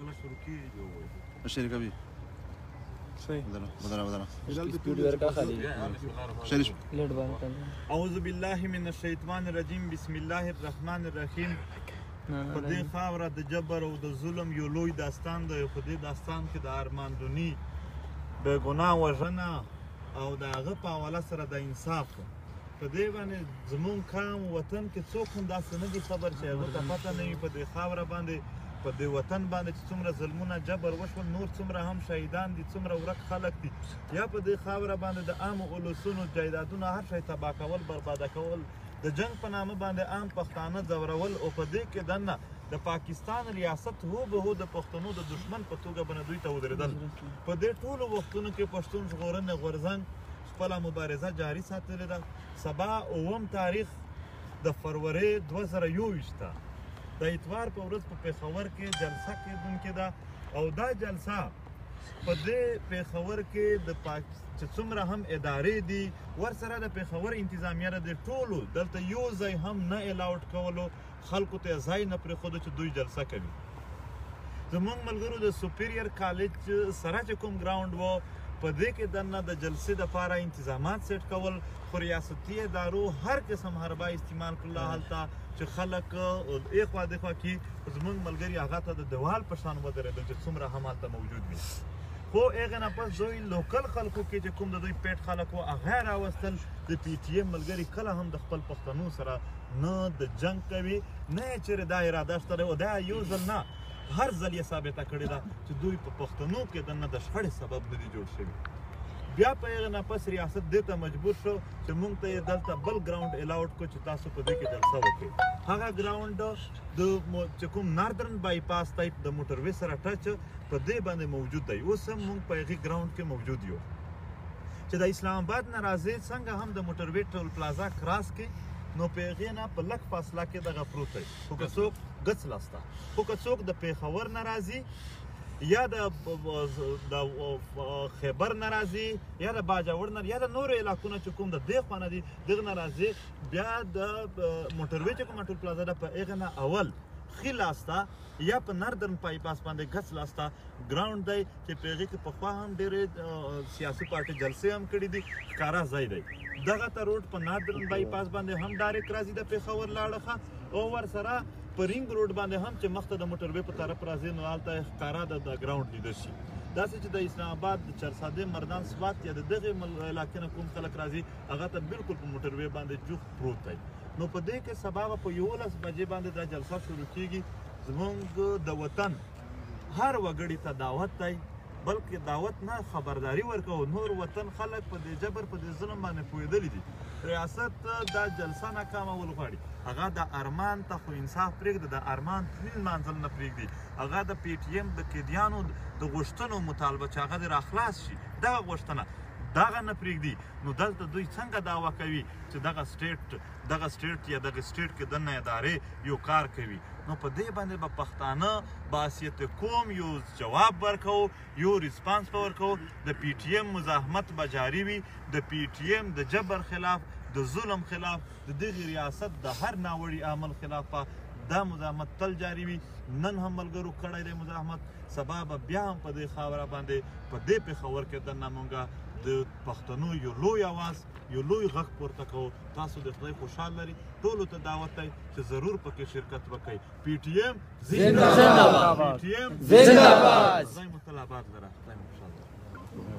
کله شروع کیږي دی وایي شریک ابي صحیح بدل بدل بدل سپیډ ورکا خالي شریک لټ باندې اعوذ بالله من الشیطان الرجیم بسم الله الرحمن الرحیم په دې خاوره د جبر او د ظلم یو لوی داستان دی په دې داستان کې د ارماندونی بې ګناه وژنه او د هغه په حواله سره د انصاف په دې باندې زمونږ قام وطن کې څوک هم داسې نه دي خبر چې هغه ته پته نه وي په دې خاوره باندې په دې وطن باندې چې څومره ظلمونه جبر وشول نور څومره هم شهیدان دي څومره ورک خلک دي یا په دې خاوره باندې د عام اولسونو جایدادونه هر شی تباه کول برباده کول د جنگ په نامه باندې عام پښتانه ځورول او په دې کې دنه د پاکستان ریاست هو به هو د پښتنو د دشمن په توګه باندې دوی ته ودرېدل په دې ټولو وختونو کې پښتون ژغورنې غورځنګ خپله مبارزه جاري ساتلې ده سبا اووم تاریخ د فروری 2021 ته د اتوار په ورځ په پیښور کې جلسه کېدونکې ده او دا جلسه په دې پیښور کې د پاک چې څومره هم ادارې دي ورسره د پیښور انتظامیه د ټولو دلته یو ځای هم نه الاوټ کولو خلکو ته یې ځای نه پرېښود چې دوی جلسه کوي زمونږ ملګرو د سوپیریر کالج سره چې کوم ګراوند وو په دې کې دننه د جلسې د پاره انتظامات سیټ کول خو ریاستي ادارو هر قسم حربه استعمال کړل هلته چې خلک اخوا دخوا کې زمونږ ملګري هغه ته د دیوال په شان ودرېدل چې څومره هم هلته موجود وي خو هغه نه پس دوی لوکل خلکو کې چې کوم د دوی پیټ خلکو هغه راوستل د پی ټی ایم ملګری کله هم د خپل پښتنو سره نه د جنگ کوي نه یې چېرې دا اراده شته او دا یو ځل نه هر ځل یې ثابته کړې ده چې دوی په پښتنو کې د نه د شخړې سبب نه دي جوړ شوي بیا په هغه نه پس ریاست دې ته مجبور شو چې مونږ ته یې دلته بل ګراوند الاوډ کو چې تاسو په دې کې جلسه وکړئ هغه ګراوند د چې کوم ناردرن بای پاس ټایپ د موټر وې سره ټچ په دې باندې موجود دی اوس هم مونږ په هغه ګراوند کې موجود یو چې د اسلام آباد نه راځې څنګه هم د موټروي ټول پلازا کراس کې نو په هغې نه په لږ فاصله کې دغه پروت دی خو که څوک ګڅ لاسته خو که څوک د پېښور نه راځي یا د د خیبر ناراضي یا د باجوړ نه یا د نورو علاقونو چې کوم د دې خونه دي دغه ناراضي بیا د موټروي چې کوم ټول پلازا ده په هغه نه اول خي لاسته یا په نردرن پای پاس باندې غڅ لاستا ګراوند دی چې پیغه کې په خوا هم ډېرې سیاسي پارټي جلسې هم کړې دي ښکارا ځای دی دغه ته روډ په نادرن بای پاس باندې هم ډایرک راځي د پیښور لاړخه او ور سره په رینګ روډ باندې هم چې مخته د موټر وې په طرف راځي نو حالت ښکارا د ګراوند لیدل شي دا چې د اسلام آباد د چرساده مردان سوات یا د دغه علاقې نه کوم خلک راځي هغه ته بالکل په موټر وی باندې جوخت پروت دی نو په دې کې سبا په 11 بجې باندې دا جلسه شروع کیږي زمونږ د وطن هر وګړي ته دعوت دی بلکې دعوت نه خبرداري ورکو نور وطن خلک په دې جبر په دې ظلم باندې پوهېدلي دي ریاست دا جلسه ناکامه ولغواړي هغه د ارمان ته خو انصاف پرېږده د ارمان تلین منزل نه پرېږدي هغه د پی ټی ایم د قیدیانو د غوښتنو مطالبه چې هغه دې راخلاص شي دغه غوښتنه دغه نه پریږدي نو دلته دوی څنګه داوا کوي چې دغه سټیټ دغه سټیټ یا دغه سټیټ کې دنه ادارې یو کار کوي نو په دې باندې به پښتانه باسیت کوم یو جواب ورکو یو ریسپانس به ورکو د پی ټی ایم مزاحمت به جاری وي د پی ټی ایم د جبر خلاف د ظلم خلاف د دغي ریاست د هر ناوړي عمل خلاف به دا مزاحمت تل جاري وي نن هم ملګرو کړی دی مزاحمت سبا به بیا هم په دې خاوره باندې په دې پېښور کې دننه مونږه د پښتنو یو لوی اواز یو لوی غږ پورته کوو تاسو د خدای خوشحال لري ټولو ته دعوت دی چې ضرور پکې شرکت وکړئ پی ټی ایم زنده باد پی ټی ایم زنده باد خدای مو تل آباد لره خدای مو خوشحال لره